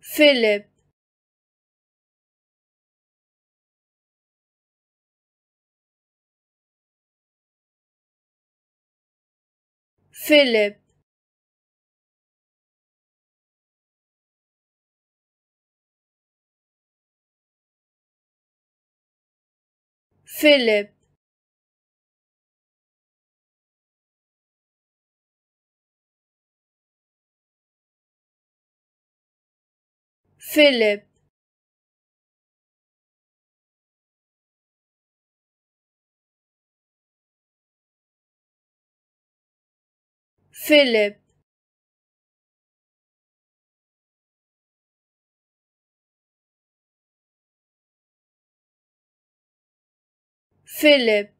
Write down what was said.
Philip. Philip. Philip Philip. Philip. Philip